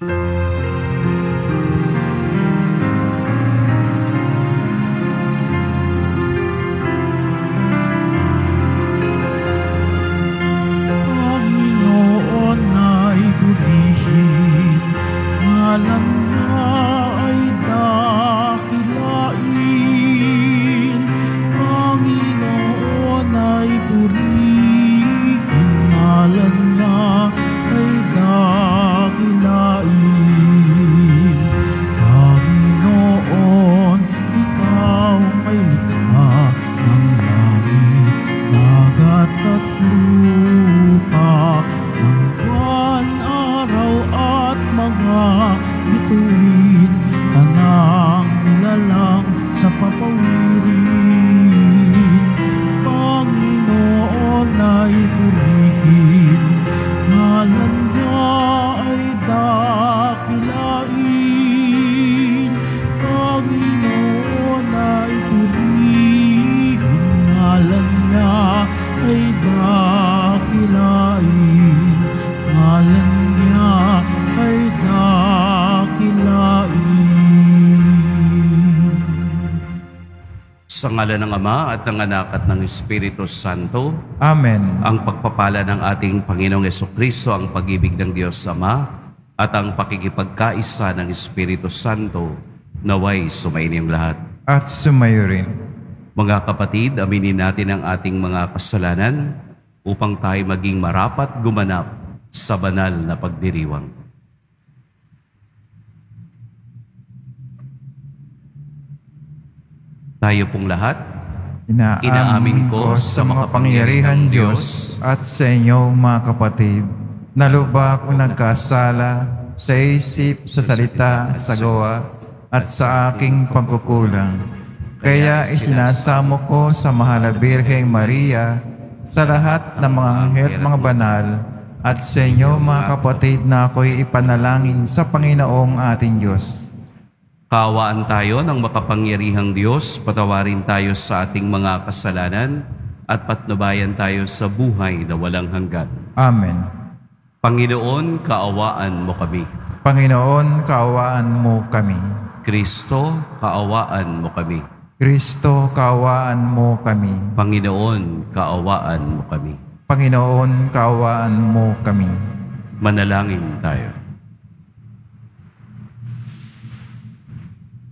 Panginoon Sa ngala ng Ama at ng Anak at ng Espiritu Santo, Amen. ang pagpapala ng ating Panginoong Kristo, ang pag-ibig ng Diyos Ama, at ang pakikipagkaisa ng Espiritu Santo, naway sumainiyong lahat. At sumayo rin. Mga kapatid, aminin natin ang ating mga kasalanan upang tayo maging marapat gumanap sa banal na pagdiriwang. Tayo pong lahat, Inaamin ko sa mga pangyarihan Diyos at sa inyo mga kapatid, na lubak o nagkasala sa isip, sa salita, sa gawa, at sa aking pagkukulang. Kaya isinasamo ko sa mahal Birheng Maria, sa lahat ng mga anghel mga banal, at sa inyo mga kapatid na ako'y ipanalangin sa Panginoong ating Diyos. Kaawaan tayo ng makapangyarihang Diyos, patawarin tayo sa ating mga kasalanan at patnubayan tayo sa buhay na walang hanggan. Amen. Panginoon, kaawaan mo kami. Panginoon, kaawaan mo kami. Kristo, kaawaan mo kami. Kristo, kaawaan mo kami. Panginoon, kaawaan mo kami. Panginoon, kaawaan mo kami. Manalangin tayo.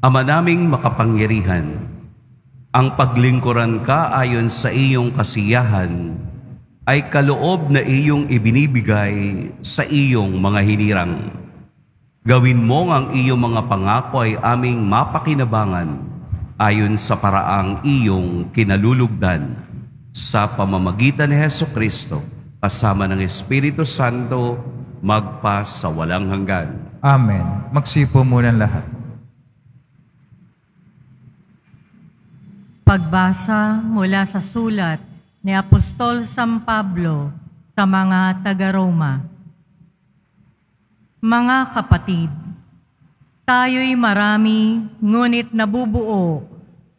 Ama naming makapangyarihan, ang paglingkuran ka ayon sa iyong kasiyahan ay kaloob na iyong ibinibigay sa iyong mga hinirang. Gawin mo ang iyong mga pangako ay aming mapakinabangan ayon sa paraang iyong kinalulugdan sa pamamagitan ni Heso Kristo kasama ng Espiritu Santo magpa sa walang hanggan. Amen. Magsipo muna lahat. Pagbasa mula sa sulat ni Apostol San Pablo sa mga taga-Roma. Mga kapatid, tayo'y marami ngunit nabubuo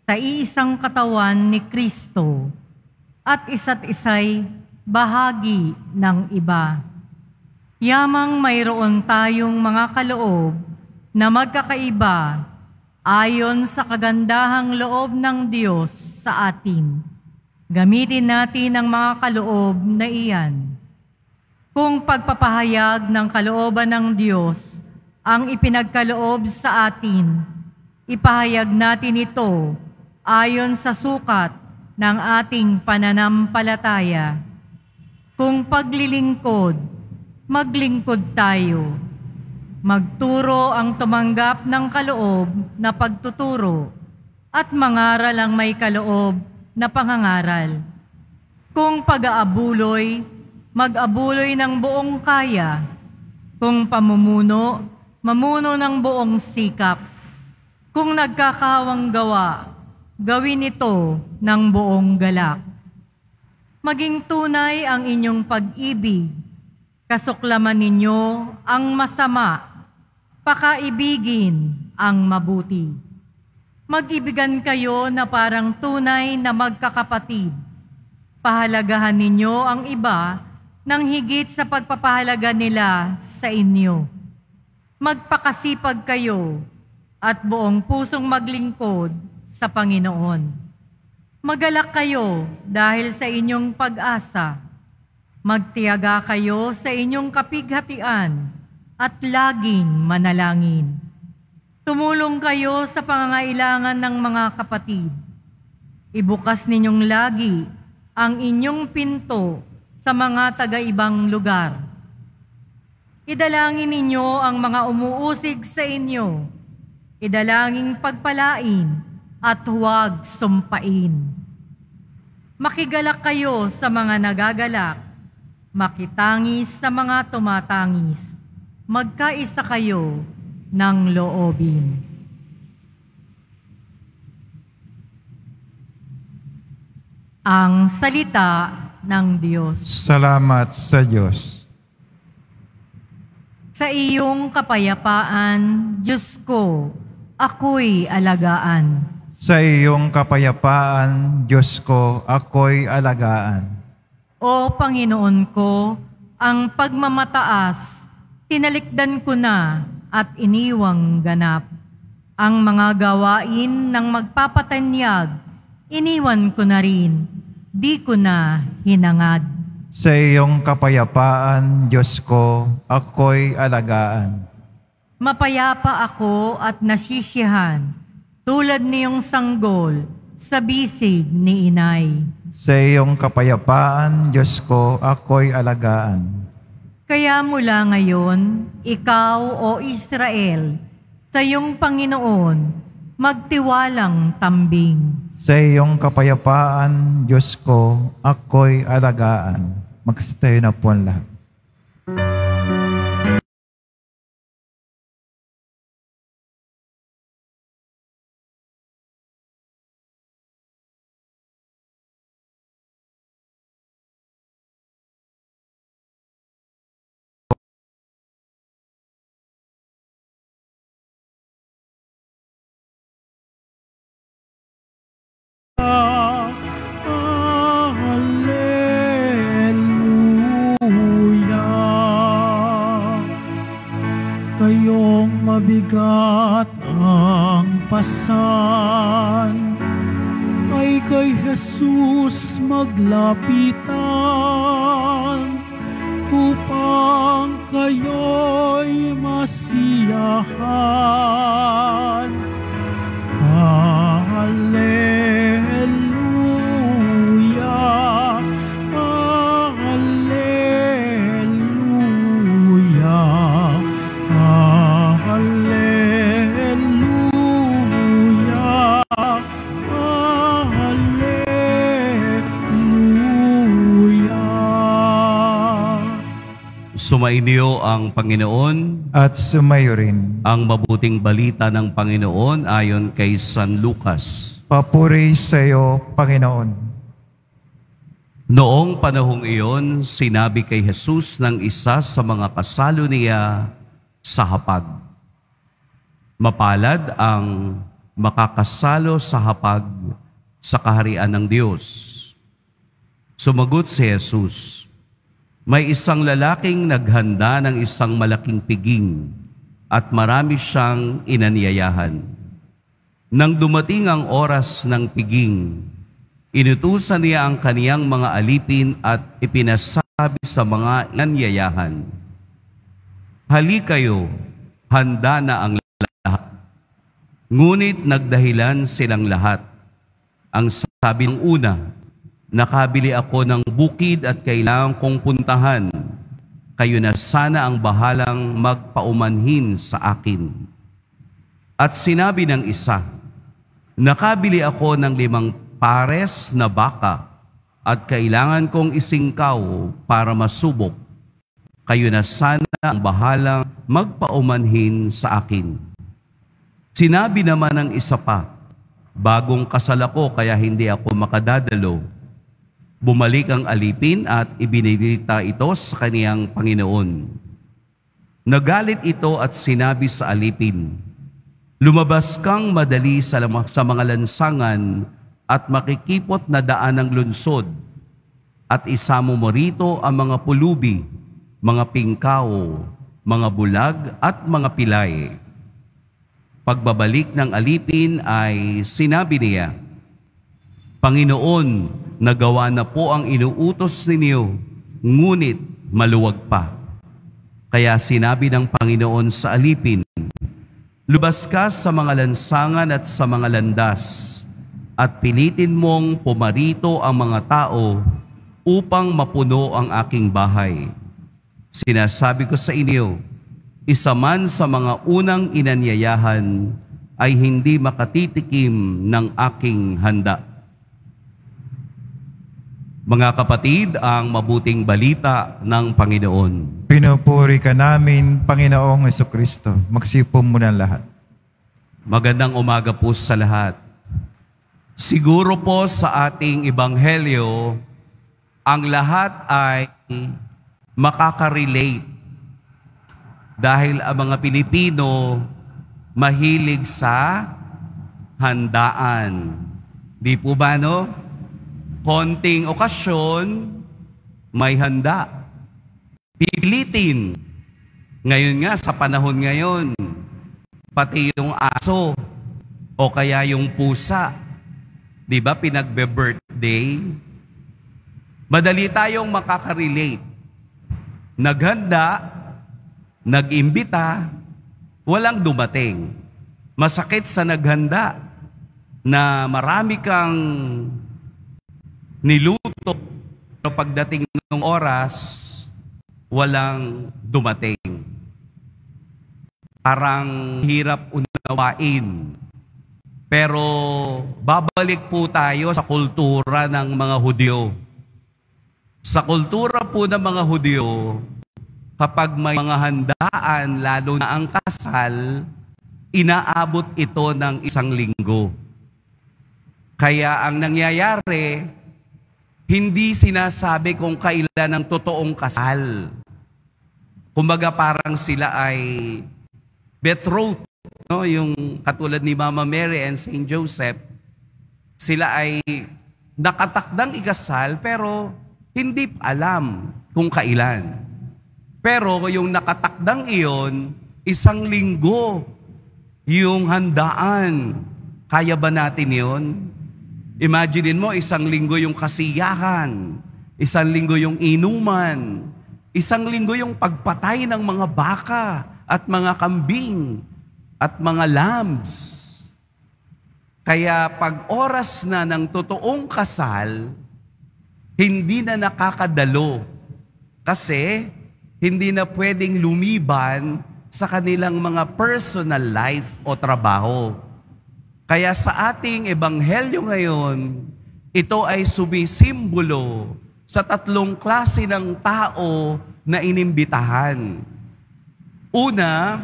sa iisang katawan ni Kristo at isa't isa'y bahagi ng iba. Yamang mayroon tayong mga kaloob na magkakaiba ayon sa kagandahang loob ng Diyos sa atin. Gamitin natin ang mga kaloob na iyan. Kung pagpapahayag ng kalooban ng Diyos ang ipinagkaloob sa atin, ipahayag natin ito ayon sa sukat ng ating pananampalataya. Kung paglilingkod, maglingkod tayo. Magturo ang tumanggap ng kaloob na pagtuturo at mangaral ang may kaloob na pangangaral. Kung pag-aabuloy, mag-abuloy ng buong kaya. Kung pamumuno, mamuno ng buong sikap. Kung nagkakawang gawa, gawin ito ng buong galak. Maging tunay ang inyong pag-ibig. Kasuklaman ninyo ang masama. Pakaibigin ang mabuti. Mag-ibigan kayo na parang tunay na magkakapatid. Pahalagahan ninyo ang iba nang higit sa pagpapahalaga nila sa inyo. Magpakasipag kayo at buong pusong maglingkod sa Panginoon. Magalak kayo dahil sa inyong pag-asa. Magtiyaga kayo sa inyong kapighatian at laging manalangin. Tumulong kayo sa pangangailangan ng mga kapatid. Ibukas ninyong lagi ang inyong pinto sa mga taga-ibang lugar. Idalangin ninyo ang mga umuusig sa inyo. Idalangin pagpalain at huwag sumpain. Makigalak kayo sa mga nagagalak, makitangis sa mga tumatangis, magkaisa kayo ng loobin. Ang salita ng Diyos. Salamat sa Diyos. Sa iyong kapayapaan, Diyos ko, ako'y alagaan. Sa iyong kapayapaan, Diyos ko, ako'y alagaan. O Panginoon ko, ang pagmamataas, tinalikdan ko na at iniwang ganap. Ang mga gawain ng magpapatanyag, iniwan ko na rin, di ko na hinangad. Sa iyong kapayapaan, Diyos ko, ako'y alagaan. Mapayapa ako at nasisiyahan, tulad niyong sanggol sa bisig ni inay. Sa iyong kapayapaan, Diyos ko, ako'y alagaan. Kaya mula ngayon, ikaw o Israel, sa iyong Panginoon, magtiwalang tambing. Sa iyong kapayapaan, Diyos ko, ako'y alagaan. Magstayo na po ang lahat. Ang pasan ay kay Jesus maglapitan upang kayo'y masiyahan. Sumainyo ang Panginoon, At sumayo rin. ang mabuting balita ng Panginoon ayon kay San Lucas. Papuri sa iyo, Panginoon. Noong panahong iyon, sinabi kay Jesus ng isa sa mga kasalo niya sa hapag. Mapalad ang makakasalo sa hapag sa kaharian ng Diyos. Sumagot si Jesus, May isang lalaking naghanda ng isang malaking piging at marami siyang inanyayahan. Nang dumating ang oras ng piging, inutusan niya ang kaniyang mga alipin at ipinasabi sa mga nanyayahan, Hali kayo, handa na ang lahat. Ngunit nagdahilan silang lahat. Ang sabi ng una, nakabili ako ng bukid at kailangan kong puntahan. Kayo na sana ang bahalang magpaumanhin sa akin. At sinabi ng isa, nakabili ako ng limang pares na baka at kailangan kong isingkaw para masubok. Kayo na sana ang bahalang magpaumanhin sa akin. Sinabi naman ng isa pa, bagong kasal ako kaya hindi ako makadadalo. Bumalik ang alipin at ibinilita ito sa kaniyang Panginoon. Nagalit ito at sinabi sa alipin, Lumabas kang madali sa, sa mga lansangan at makikipot na daan ng lunsod at isamo mo rito ang mga pulubi, mga pingkao, mga bulag at mga pilay. Pagbabalik ng alipin ay sinabi niya, Panginoon, nagawa na po ang inuutos ninyo, ngunit maluwag pa. Kaya sinabi ng Panginoon sa alipin, Lubas ka sa mga lansangan at sa mga landas, at pilitin mong pumarito ang mga tao upang mapuno ang aking bahay. Sinasabi ko sa inyo, isa man sa mga unang inanyayahan ay hindi makatitikim ng aking handa. Mga kapatid, ang mabuting balita ng Panginoon. Pinupuri ka namin, Panginoong Heso Kristo. Magsipom mo ng lahat. Magandang umaga po sa lahat. Siguro po sa ating ebanghelyo, ang lahat ay makaka-relate dahil ang mga Pilipino mahilig sa handaan. Di po ba no? Konting okasyon, may handa. Pilitin. Ngayon nga, sa panahon ngayon, pati yung aso o kaya yung pusa, di ba pinagbe-birthday? Madali tayong makaka-relate. Naghanda, nag-imbita, walang dumating. Masakit sa naghanda na marami kang niluto, pero pagdating ng oras, walang dumating. Parang hirap unawain. Pero babalik po tayo sa kultura ng mga Hudyo. Sa kultura po ng mga Hudyo, kapag may mga handaan, lalo na ang kasal, inaabot ito ng isang linggo. Kaya ang nangyayari, hindi sinasabi kung kailan ang totoong kasal. Kumbaga parang sila ay betrothed, no? yung katulad ni Mama Mary and Saint Joseph, sila ay nakatakdang ikasal pero hindi alam kung kailan. Pero yung nakatakdang iyon, isang linggo yung handaan. Kaya ba natin yon? Imaginein mo, isang linggo yung kasiyahan, isang linggo yung inuman, isang linggo yung pagpatay ng mga baka at mga kambing at mga lambs. Kaya pag oras na ng totoong kasal, hindi na nakakadalo kasi hindi na pwedeng lumiban sa kanilang mga personal life o trabaho. Kaya sa ating ebanghelyo ngayon, ito ay sumisimbolo sa tatlong klase ng tao na inimbitahan. Una,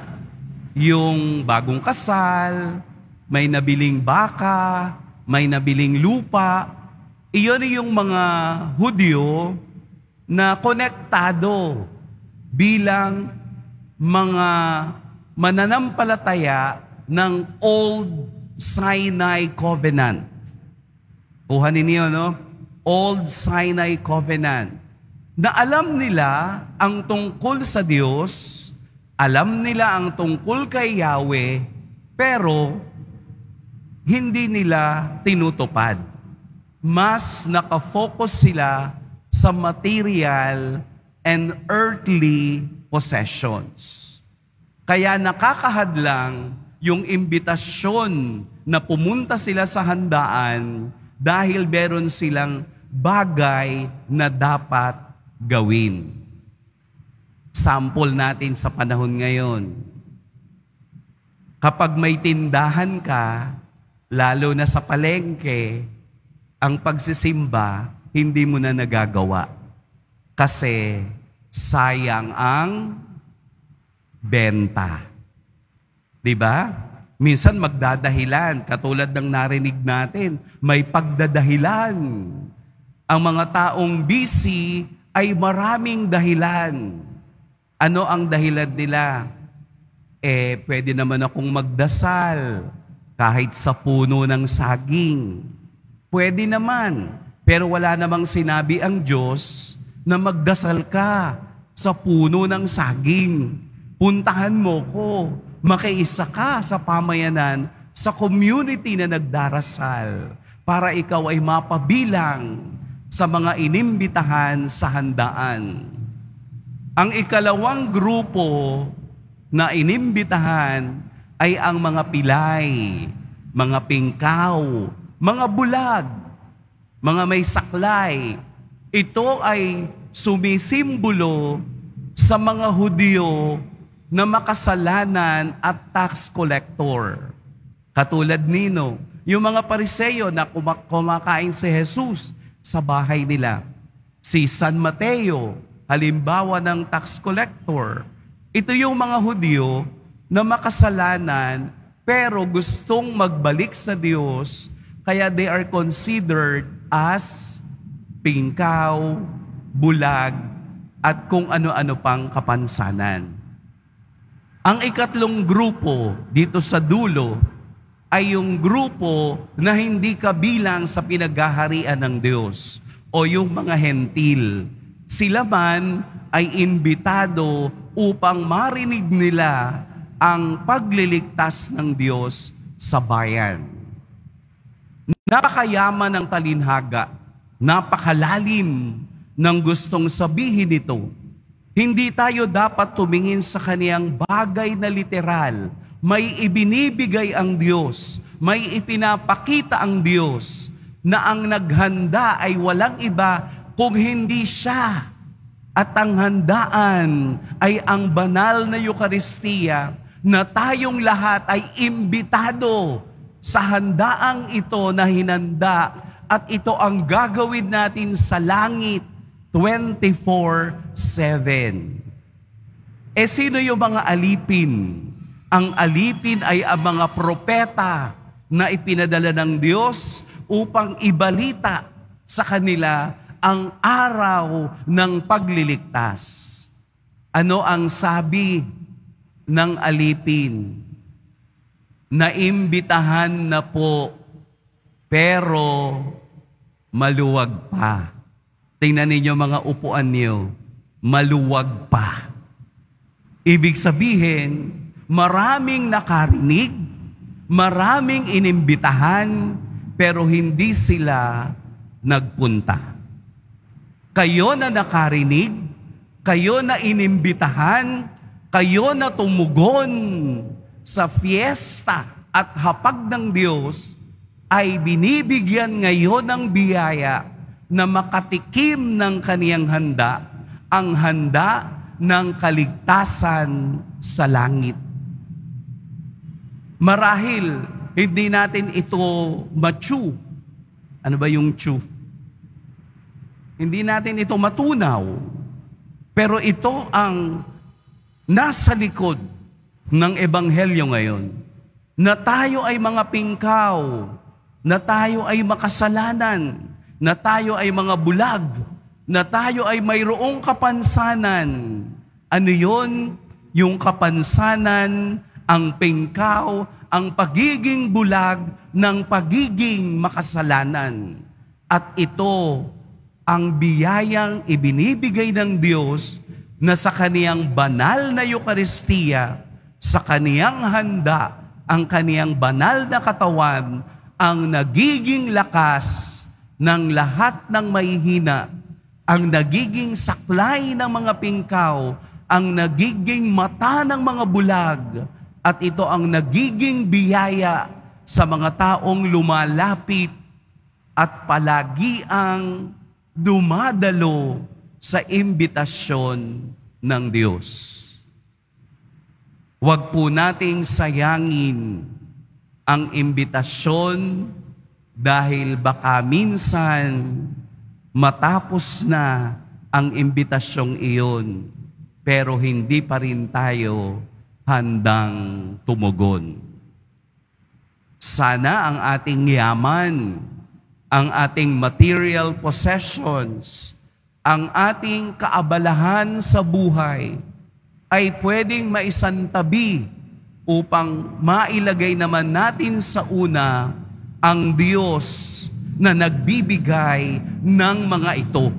yung bagong kasal, may nabiling baka, may nabiling lupa. Iyon yung mga Hudyo na konektado bilang mga mananampalataya ng Old Sinai Covenant. Kuhanin niyo, no? Old Sinai Covenant. Na alam nila ang tungkol sa Diyos, alam nila ang tungkol kay Yahweh, pero hindi nila tinutupad. Mas nakafocus sila sa material and earthly possessions. Kaya nakakahadlang yung imbitasyon na pumunta sila sa handaan dahil meron silang bagay na dapat gawin. Sample natin sa panahon ngayon. Kapag may tindahan ka, lalo na sa palengke, ang pagsisimba, hindi mo na nagagawa. Kasi sayang ang benta. Di ba? Minsan magdadahilan, katulad ng narinig natin, may pagdadahilan. Ang mga taong busy ay maraming dahilan. Ano ang dahilan nila? Eh, pwede naman akong magdasal kahit sa puno ng saging. Pwede naman. Pero wala namang sinabi ang Diyos na magdasal ka sa puno ng saging Puntahan mo ko. Makiisa ka sa pamayanan, sa community na nagdarasal para ikaw ay mapabilang sa mga inimbitahan sa handaan. Ang ikalawang grupo na inimbitahan ay ang mga pilay, mga pingkaw, mga bulag, mga may saklay. Ito ay sumisimbolo sa mga Hudyo na makasalanan at tax collector. Katulad nino, yung mga pariseyo na kumakain si Jesus sa bahay nila. Si San Mateo, halimbawa ng tax collector. Ito yung mga Hudyo na makasalanan pero gustong magbalik sa Diyos kaya they are considered as pingkaw, bulag, at kung ano-ano pang kapansanan. Ang ikatlong grupo dito sa dulo ay yung grupo na hindi kabilang sa pinaghaharian ng Diyos o yung mga hentil. Sila man ay imbitado upang marinig nila ang pagliligtas ng Diyos sa bayan. Napakayaman ng talinhaga, napakalalim ng gustong sabihin ito hindi tayo dapat tumingin sa kaniyang bagay na literal. May ibinibigay ang Diyos, may ipinapakita ang Diyos na ang naghanda ay walang iba kung hindi siya. At ang handaan ay ang banal na Eukaristiya na tayong lahat ay imbitado sa handaang ito na hinanda at ito ang gagawin natin sa langit 24-7. Eh sino yung mga alipin? Ang alipin ay ang mga propeta na ipinadala ng Diyos upang ibalita sa kanila ang araw ng pagliligtas. Ano ang sabi ng alipin? Naimbitahan na po, pero maluwag pa. Tingnan ninyo mga upuan niyo, maluwag pa. Ibig sabihin, maraming nakarinig, maraming inimbitahan, pero hindi sila nagpunta. Kayo na nakarinig, kayo na inimbitahan, kayo na tumugon sa fiesta at hapag ng Diyos, ay binibigyan ngayon ng biyaya na makatikim ng kaniyang handa, ang handa ng kaligtasan sa langit. Marahil, hindi natin ito machu. Ano ba yung chu? Hindi natin ito matunaw. Pero ito ang nasa likod ng Ebanghelyo ngayon. Na tayo ay mga pingkaw, na tayo ay makasalanan, na tayo ay mga bulag, na tayo ay mayroong kapansanan. Ano yon? Yung kapansanan, ang pingkaw, ang pagiging bulag ng pagiging makasalanan. At ito ang biyayang ibinibigay ng Diyos na sa kaniyang banal na Eukaristiya, sa kaniyang handa, ang kaniyang banal na katawan, ang nagiging lakas ng lahat ng mahihina, ang nagiging saklay ng mga pingkaw, ang nagiging mata ng mga bulag, at ito ang nagiging biyaya sa mga taong lumalapit at palagi ang dumadalo sa imbitasyon ng Diyos. Huwag po nating sayangin ang imbitasyon dahil baka minsan matapos na ang imbitasyong iyon, pero hindi pa rin tayo handang tumugon. Sana ang ating yaman, ang ating material possessions, ang ating kaabalahan sa buhay ay pwedeng maisantabi upang mailagay naman natin sa una ang Diyos na nagbibigay ng mga ito.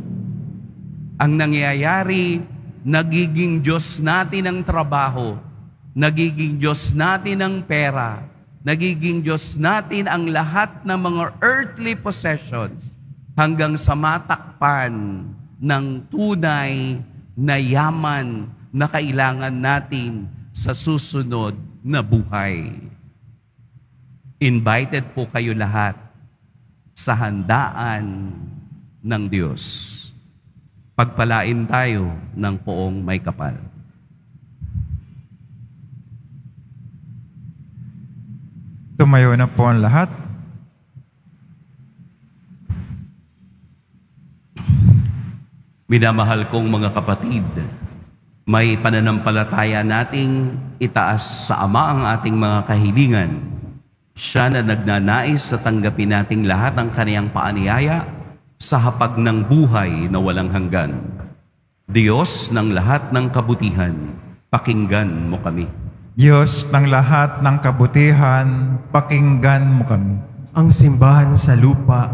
Ang nangyayari, nagiging Diyos natin ang trabaho, nagiging Diyos natin ang pera, nagiging Diyos natin ang lahat ng mga earthly possessions hanggang sa matakpan ng tunay na yaman na kailangan natin sa susunod na buhay. Invited po kayo lahat sa handaan ng Diyos. Pagpalain tayo ng poong may kapal. Tumayo na po ang lahat. Minamahal kong mga kapatid, may pananampalataya nating itaas sa Ama ang ating mga kahilingan. Siya na nagnanais sa tanggapin nating lahat ang kaniyang paaniyaya sa hapag ng buhay na walang hanggan. Diyos ng lahat ng kabutihan, pakinggan mo kami. Diyos ng lahat ng kabutihan, pakinggan mo kami. ang simbahan sa lupa,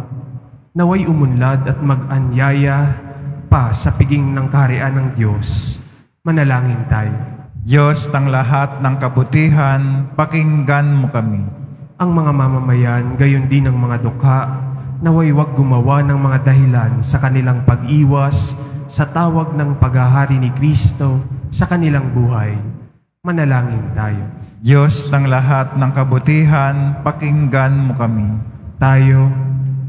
naway umunlad at mag-anyaya pa sa piging ng kaharian ng Diyos. Manalangin tayo. Diyos ng lahat ng kabutihan, pakinggan mo kami. Ang mga mamamayan, gayon din ang mga dukha, naway wag gumawa ng mga dahilan sa kanilang pag-iwas sa tawag ng paghahari ni Kristo sa kanilang buhay. Manalangin tayo. Diyos ng lahat ng kabutihan, pakinggan mo kami. Tayo,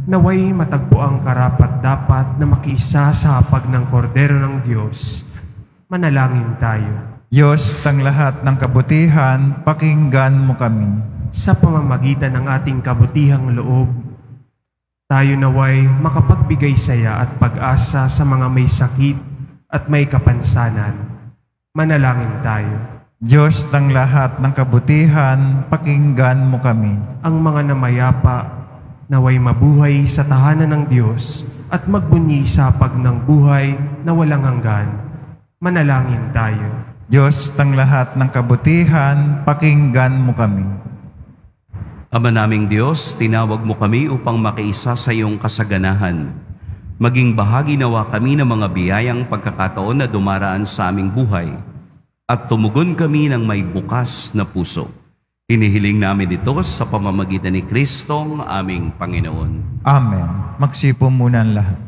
naway matagpo ang karapat dapat na makiisa sa hapag ng kordero ng Diyos. Manalangin tayo. Diyos ng lahat ng kabutihan, pakinggan mo kami. Sa pamamagitan ng ating kabutihang loob, tayo naway makapagbigay saya at pag-asa sa mga may sakit at may kapansanan. Manalangin tayo. Diyos ng lahat ng kabutihan, pakinggan mo kami. Ang mga namayapa, naway mabuhay sa tahanan ng Diyos at magbunyi sa hapag ng buhay na walang hanggan. Manalangin tayo. Diyos ng lahat ng kabutihan, pakinggan mo kami. Ama naming Diyos, tinawag mo kami upang makiisa sa iyong kasaganahan. Maging bahagi nawa kami ng mga biyayang pagkakataon na dumaraan sa aming buhay at tumugon kami ng may bukas na puso. Hinihiling namin ito sa pamamagitan ni Kristong aming Panginoon. Amen. Magsipo muna ang lahat.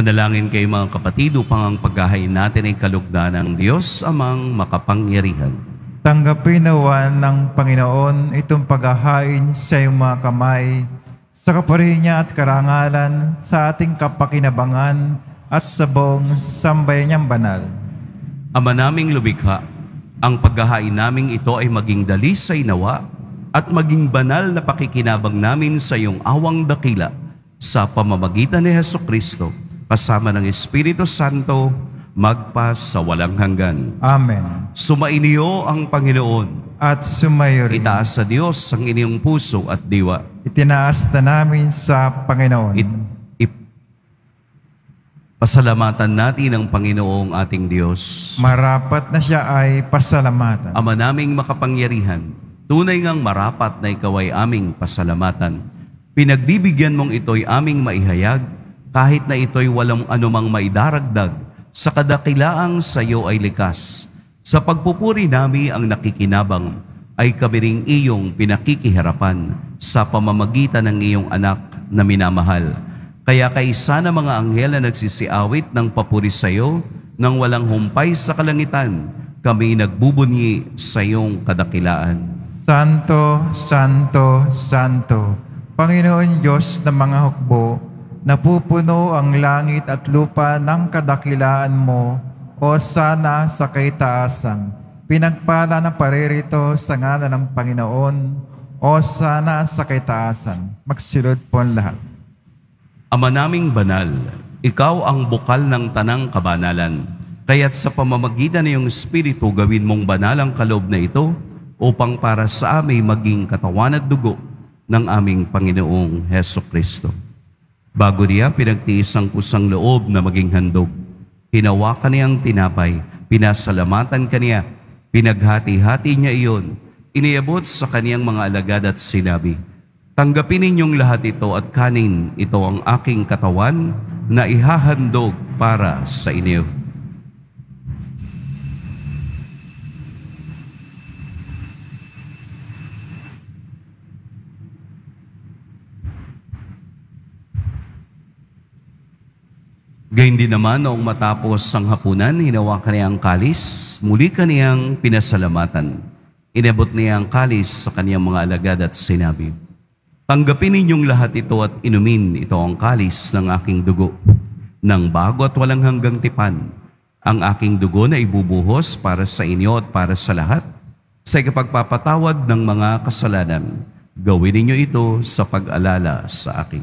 Manalangin kayo mga kapatid upang ang paghahain natin ay kalugdan ng Diyos amang makapangyarihan. Tanggapin nawa ng Panginoon itong paghahain sa iyong mga kamay, sa kapurihan niya at karangalan, sa ating kapakinabangan at sa buong sambayan niyang banal. Ama naming lumikha, ang paghahain naming ito ay maging dalisay nawa at maging banal na pakikinabang namin sa iyong awang dakila sa pamamagitan ni Heso Kristo kasama ng Espiritu Santo magpas sa walang hanggan. Amen. Sumainiyo ang Panginoon. At sumayo rin. Itaas sa Diyos ang inyong puso at diwa. Itinaas na namin sa Panginoon. It, ip- pasalamatan natin ang Panginoong ating Diyos. Marapat na siya ay pasalamatan. Ama naming makapangyarihan, tunay ngang marapat na ikaw ay aming pasalamatan. Pinagbibigyan mong ito'y aming maihayag kahit na ito'y walang anumang maidaragdag, sa kadakilaang sa iyo ay likas. Sa pagpupuri nami ang nakikinabang, ay kami ring iyong pinakikiharapan sa pamamagitan ng iyong anak na minamahal. Kaya kaisa na mga anghel na nagsisiawit ng papuri sa iyo, nang walang humpay sa kalangitan, kami nagbubunyi sa iyong kadakilaan. Santo, Santo, Santo, Panginoon Diyos ng mga hukbo, napupuno ang langit at lupa ng kadakilaan mo, o sana sa kaitaasan. Pinagpala ng paririto sa ngala ng Panginoon, o sana sa kaitaasan. Magsilod po ang lahat. Ama naming banal, ikaw ang bukal ng tanang kabanalan. Kaya't sa pamamagitan ng iyong Espiritu, gawin mong banal ang kaloob na ito upang para sa amin maging katawan at dugo ng aming Panginoong Heso Kristo. Bago niya pinagtiis ang kusang loob na maging handog, hinawakan niyang tinapay, pinasalamatan kaniya, pinaghati-hati niya iyon, iniabot sa kaniyang mga alagad at sinabi, Tanggapin ninyong lahat ito at kanin ito ang aking katawan na ihahandog para sa inyo. Gayun din naman noong matapos ang hapunan, hinawakan niya ang kalis, muli kaniyang pinasalamatan. Inabot niya ang kalis sa kaniyang mga alagad at sinabi, Tanggapin ninyong lahat ito at inumin ito ang kalis ng aking dugo. Nang bago at walang hanggang tipan, ang aking dugo na ibubuhos para sa inyo at para sa lahat, sa ikapagpapatawad ng mga kasalanan. Gawin ninyo ito sa pag-alala sa akin.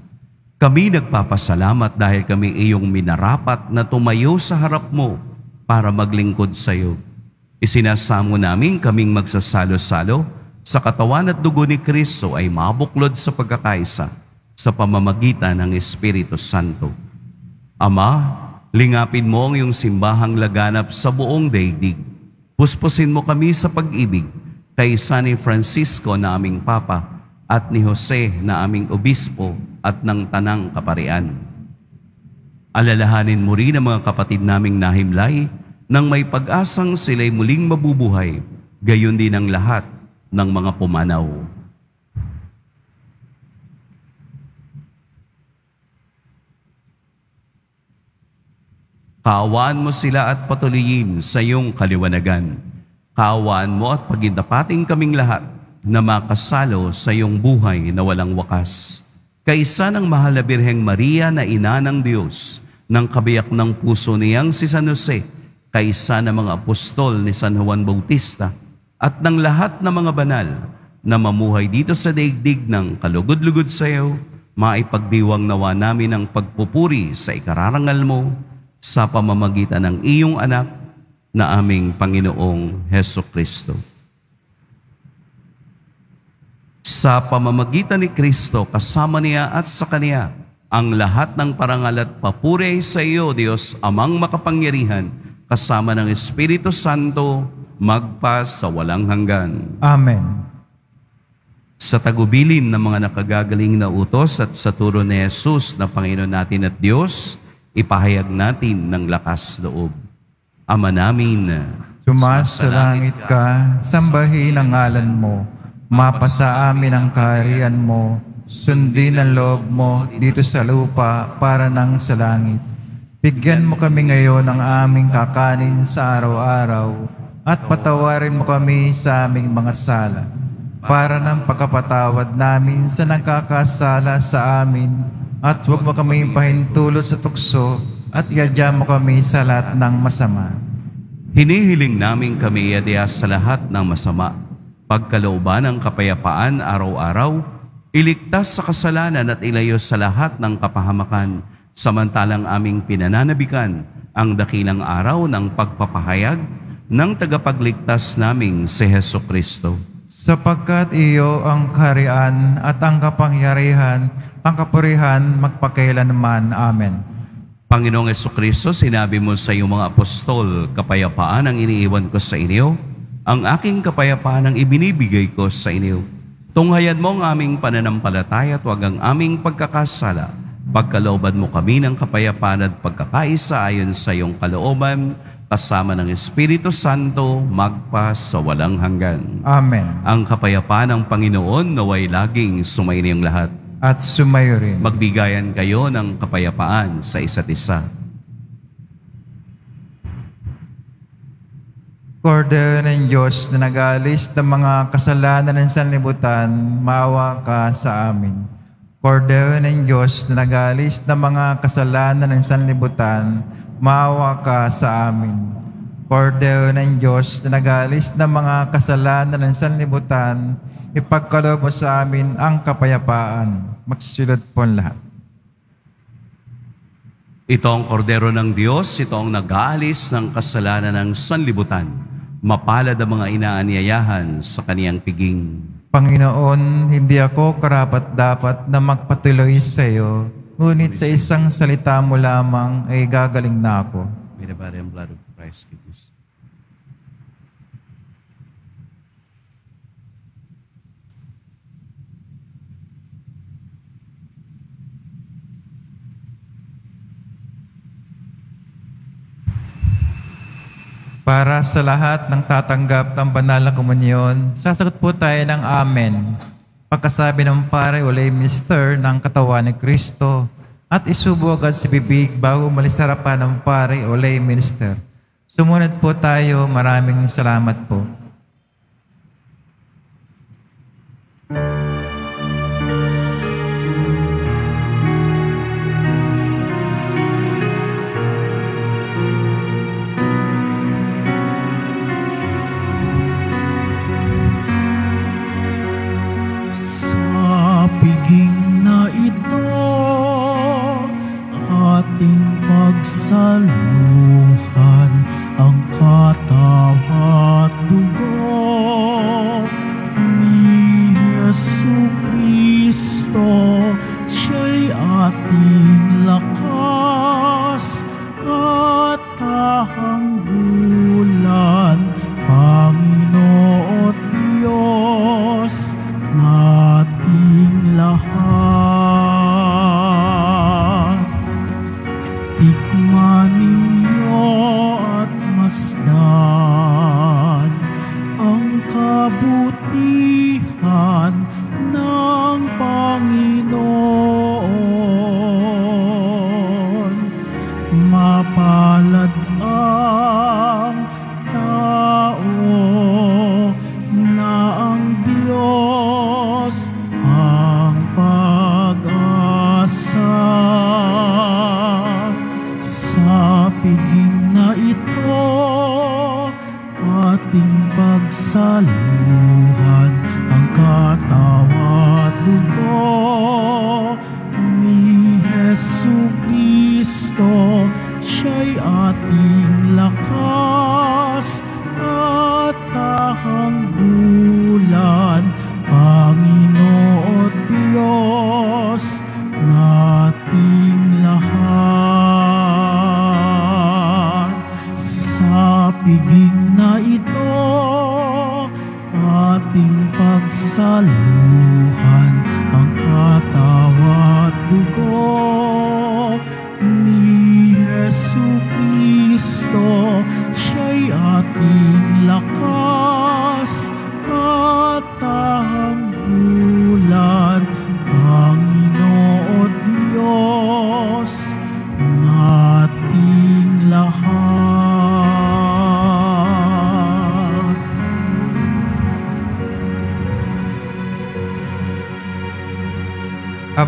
Kami nagpapasalamat dahil kami iyong minarapat na tumayo sa harap mo para maglingkod sa iyo. Isinasamo namin kaming magsasalo-salo sa katawan at dugo ni Kristo ay mabuklod sa pagkakaisa sa pamamagitan ng Espiritu Santo. Ama, lingapin mo ang iyong simbahang laganap sa buong daigdig. Puspusin mo kami sa pag-ibig kaysa ni Francisco na aming Papa at ni Jose na aming Obispo at ng Tanang Kaparian. Alalahanin mo rin ang mga kapatid naming nahimlay nang may pag-asang sila'y muling mabubuhay, gayon din ang lahat ng mga pumanaw. Kaawaan mo sila at patuloyin sa iyong kaliwanagan. Kaawaan mo at pagindapating kaming lahat na makasalo sa iyong buhay na walang wakas. Kaisa ng mahal na Birheng Maria na ina ng Diyos, ng kabiyak ng puso niyang si San Jose, kaisa ng mga apostol ni San Juan Bautista, at ng lahat ng mga banal na mamuhay dito sa daigdig ng kalugod-lugod sa iyo, maipagdiwang nawa namin ang pagpupuri sa ikararangal mo sa pamamagitan ng iyong anak na aming Panginoong Heso Kristo. Sa pamamagitan ni Kristo, kasama niya at sa Kaniya, ang lahat ng parangal at papuri sa iyo, Diyos, amang makapangyarihan, kasama ng Espiritu Santo, magpa sa walang hanggan. Amen. Sa tagubilin ng mga nakagagaling na utos at sa turo ni Jesus na Panginoon natin at Diyos, ipahayag natin ng lakas loob. Ama namin, Sumasalangit ka, sambahin ang ngalan mo, mapasa amin ang kaharian mo, sundin ang loob mo dito sa lupa para nang sa langit. Bigyan mo kami ngayon ng aming kakanin sa araw-araw at patawarin mo kami sa aming mga sala para ng pagkapatawad namin sa nagkakasala sa amin at huwag mo kami pahintulot sa tukso at iadya mo kami sa lahat ng masama. hinihiling namin kami iadya sa lahat ng masama pagkalooban ng kapayapaan araw-araw, iligtas sa kasalanan at ilayo sa lahat ng kapahamakan, samantalang aming pinananabikan ang dakilang araw ng pagpapahayag ng tagapagligtas naming si Heso Kristo. Sapagkat iyo ang kaharian at ang kapangyarihan, ang kapurihan magpakailanman. Amen. Panginoong Kristo, sinabi mo sa iyong mga apostol, kapayapaan ang iniiwan ko sa inyo, ang aking kapayapaan ang ibinibigay ko sa inyo. Tunghayan mo ang aming pananampalataya at huwag ang aming pagkakasala. Pagkalooban mo kami ng kapayapaan at pagkakaisa ayon sa iyong kalooban, kasama ng Espiritu Santo, magpa sa walang hanggan. Amen. Ang kapayapaan ng Panginoon naway laging sumainiyong lahat. At sumayo rin. Magbigayan kayo ng kapayapaan sa isa't isa. Kordero ng Diyos na nag-aalis ng mga kasalanan ng sanlibutan, maawa ka sa amin. Kordero ng Diyos na nag-aalis ng mga kasalanan ng sanlibutan, maawa ka sa amin. Kordero ng Diyos na nag-aalis ng mga kasalanan ng sanlibutan, ipagkaloob sa amin ang kapayapaan. Magsilod po lahat. Ito ang kordero ng Diyos, ito ang nag-aalis ng kasalanan ng sanlibutan. Mapalad ang mga inaanyayahan sa kaniyang piging. Panginoon, hindi ako karapat dapat na magpatuloy sa iyo, ngunit sa isang salita mo lamang ay gagaling na ako. May the body and blood of Christ give us. Para sa lahat ng tatanggap ng banal na komunyon, sasagot po tayo ng Amen. Pagkasabi ng pare o lay minister ng katawan ni Kristo at isubo agad sa bibig bago umalis harapan ng pare o lay minister. Sumunod po tayo. Maraming salamat po.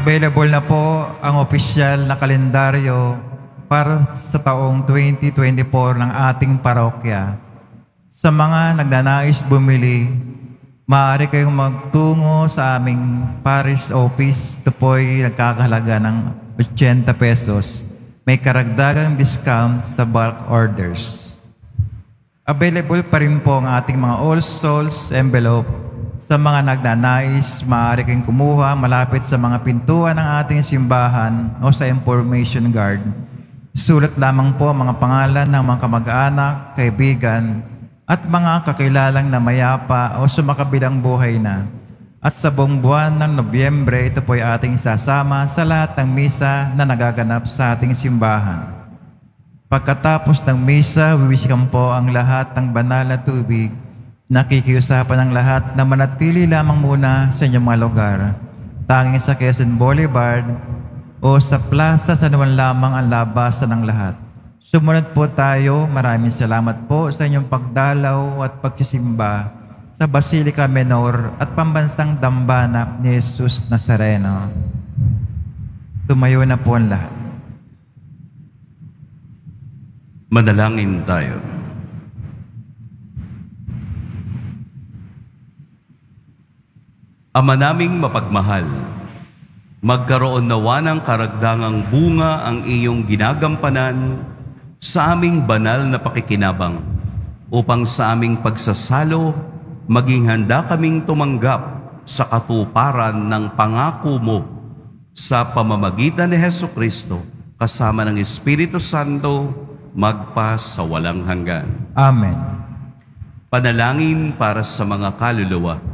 Available na po ang opisyal na kalendaryo para sa taong 2024 ng ating parokya. Sa mga nagnanais bumili, Maaari kayong magtungo sa aming Paris office. Ito po ay nagkakahalaga ng 80 pesos. May karagdagang discount sa bulk orders. Available pa rin po ang ating mga All Souls envelope. Sa mga nagnanais, maaari kayong kumuha malapit sa mga pintuan ng ating simbahan o sa information guard. Sulat lamang po ang mga pangalan ng mga kamag-anak, kaibigan, at mga kakilalang na mayapa o sumakabilang buhay na. At sa buong buwan ng Nobyembre, ito po ay ating sasama sa lahat ng misa na nagaganap sa ating simbahan. Pagkatapos ng misa, wiwisikan po ang lahat ng banal na tubig. Nakikiusapan ng lahat na manatili lamang muna sa inyong mga lugar. Tanging sa Quezon Boulevard o sa plaza sa naman lamang ang labasan ng lahat. Sumunod po tayo. Maraming salamat po sa inyong pagdalaw at pagsisimba sa Basilica Menor at pambansang dambana ni Jesus Nazareno. Tumayo na po ang lahat. Manalangin tayo. Ama naming mapagmahal, magkaroon nawa ng karagdangang bunga ang iyong ginagampanan sa aming banal na pakikinabang upang sa aming pagsasalo maging handa kaming tumanggap sa katuparan ng pangako mo sa pamamagitan ni Heso Kristo kasama ng Espiritu Santo magpa sa walang hanggan. Amen. Panalangin para sa mga kaluluwa.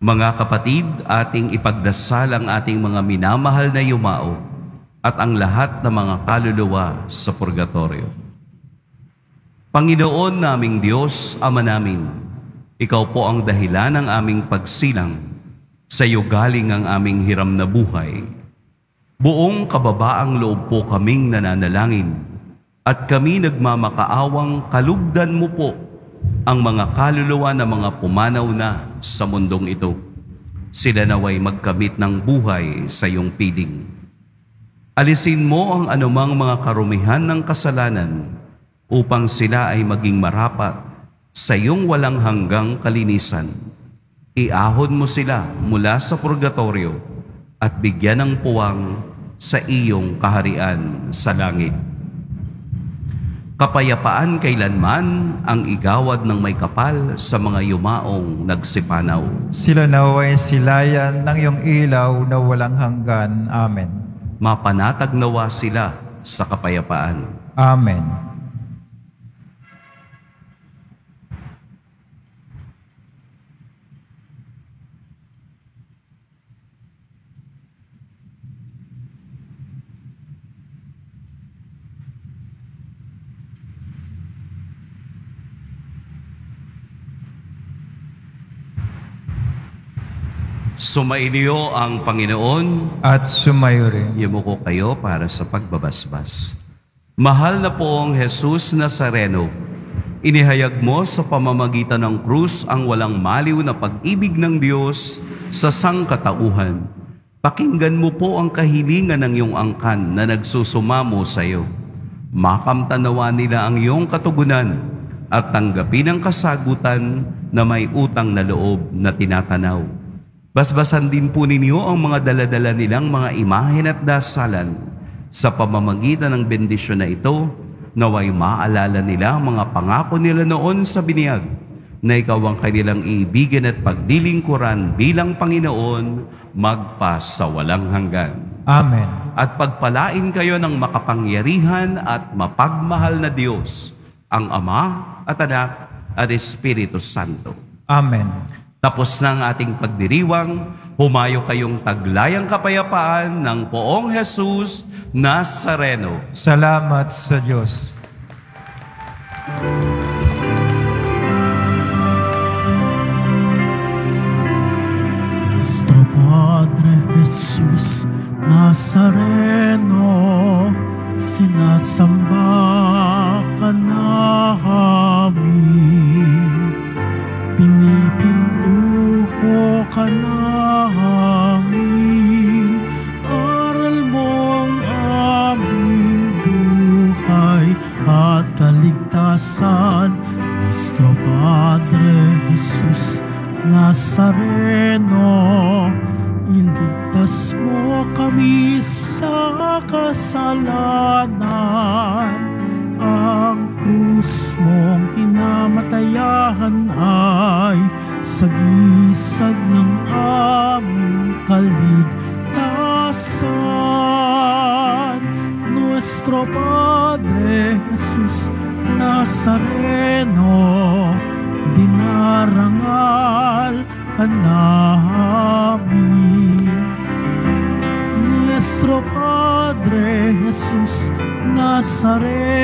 Mga kapatid, ating ipagdasal ang ating mga minamahal na yumao at ang lahat ng mga kaluluwa sa purgatorio. Panginoon naming Diyos, Ama namin, Ikaw po ang dahilan ng aming pagsilang. Sa iyo galing ang aming hiram na buhay. Buong kababaang loob po kaming nananalangin at kami nagmamakaawang kalugdan mo po ang mga kaluluwa na mga pumanaw na sa mundong ito. Sila naway magkamit ng buhay sa iyong piling. Alisin mo ang anumang mga karumihan ng kasalanan upang sila ay maging marapat sa iyong walang hanggang kalinisan. Iahon mo sila mula sa purgatorio at bigyan ng puwang sa iyong kaharian sa langit. Kapayapaan kailanman ang igawad ng may kapal sa mga yumaong nagsipanaw. Sila naway silayan ng iyong ilaw na walang hanggan. Amen. Mapanatag nawa sila sa kapayapaan. Amen. Sumainyo ang Panginoon, At sumayo rin. Yumuko kayo para sa pagbabasbas. Mahal na poong Jesus Nazareno, inihayag mo sa pamamagitan ng krus ang walang maliw na pag-ibig ng Diyos sa sangkatauhan. Pakinggan mo po ang kahilingan ng iyong angkan na nagsusumamo sa iyo. Makamtanawa nila ang iyong katugunan at tanggapin ang kasagutan na may utang na loob na tinatanaw. Basbasan din po ninyo ang mga daladala nilang mga imahen at dasalan sa pamamagitan ng bendisyon na ito, naway maalala nila ang mga pangako nila noon sa biniyag na ikaw ang kanilang iibigin at paglilingkuran bilang Panginoon magpa sa walang hanggan. Amen. At pagpalain kayo ng makapangyarihan at mapagmahal na Diyos, ang Ama at Anak at Espiritu Santo. Amen. Tapos na ang ating pagdiriwang, humayo kayong taglayang kapayapaan ng poong Jesus Nazareno. Salamat sa Diyos. Nuestro Padre Jesús Nazareno, sinasamba ka namin. Ka namin. Aral mo ang aming buhay at kaligtasan. Nuestro Padre Jesus Nazareno, iligtas mo kami sa kasalanan. Ang krus mong kinamatayahan ay sagisag ng aming kaligtasan. Nuestro Padre Jesus Nazareno, dinarangal ka namin. Nuestro Padre Jesus Nazareno,